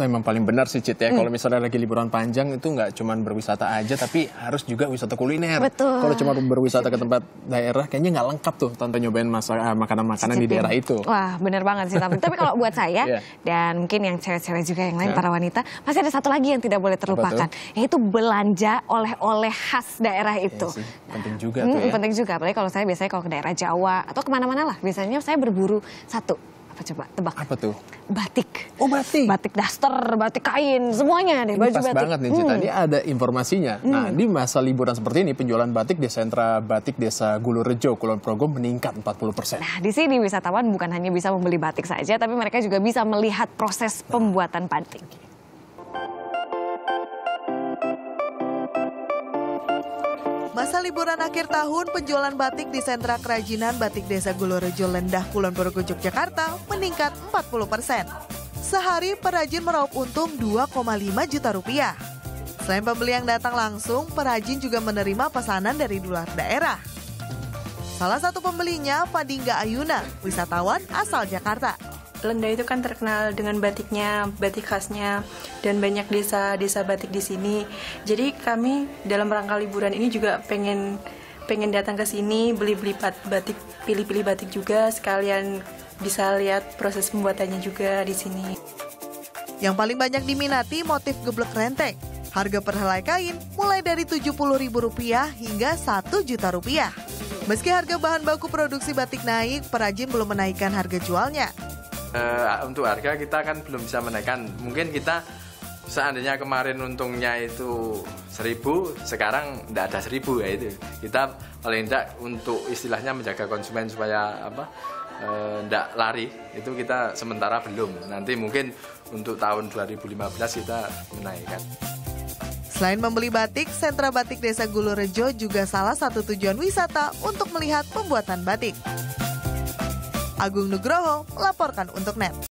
Itu emang paling benar sih Cit ya. Hmm. Kalau misalnya lagi liburan panjang itu nggak cuma berwisata aja tapi harus juga wisata kuliner. Betul. Kalau cuma berwisata ke tempat daerah kayaknya nggak lengkap tuh tanpa nyobain ah, makanan-makanan di daerah itu. Wah benar banget sih tapi, tapi kalau buat saya yeah. dan mungkin yang cewek-cewek juga yang lain yeah. para wanita masih ada satu lagi yang tidak boleh terlupakan yaitu belanja oleh-oleh khas daerah itu. Iya sih, penting juga hmm, tuh ya. Penting juga apalagi kalau saya biasanya kalau ke daerah Jawa atau ke mana-mana lah biasanya saya berburu satu apa coba tebak? Apa tuh? Batik. Oh batik. Batik daster, batik kain, semuanya deh baju pas batik. banget nih Cita, hmm. ini ada informasinya. Hmm. Nah di masa liburan seperti ini penjualan batik di sentra batik desa Gulurejo, Kulon Progo meningkat 40%. Nah di sini wisatawan bukan hanya bisa membeli batik saja, tapi mereka juga bisa melihat proses pembuatan batik. Masa liburan akhir tahun, penjualan batik di sentra kerajinan Batik Desa Gulorejo Lendah Kulon Progo Yogyakarta meningkat 40 persen. Sehari perajin meraup untung 2,5 juta rupiah. Selain pembeli yang datang langsung, perajin juga menerima pesanan dari luar daerah. Salah satu pembelinya Fadingga Ayuna, wisatawan asal Jakarta. Lenda itu kan terkenal dengan batiknya, batik khasnya, dan banyak desa-desa batik di sini. Jadi kami dalam rangka liburan ini juga pengen pengen datang ke sini beli-beli batik, pilih-pilih batik juga, sekalian bisa lihat proses pembuatannya juga di sini. Yang paling banyak diminati motif geblek renteng. Harga per helai kain mulai dari Rp70.000 hingga Rp1 juta rupiah. Meski harga bahan baku produksi batik naik, perajin belum menaikkan harga jualnya uh, untuk harga kita kan belum bisa menaikkan. Mungkin kita seandainya kemarin untungnya itu seribu sekarang tidak ada seribu ya itu. Kita paling tidak untuk istilahnya menjaga konsumen supaya apa tidak eh, lari itu kita sementara belum. Nanti mungkin untuk tahun 2015 kita menaikkan. Selain membeli batik, sentra batik Desa Gulurejo juga salah satu tujuan wisata untuk melihat pembuatan batik. Agung Nugroho melaporkan untuk NET.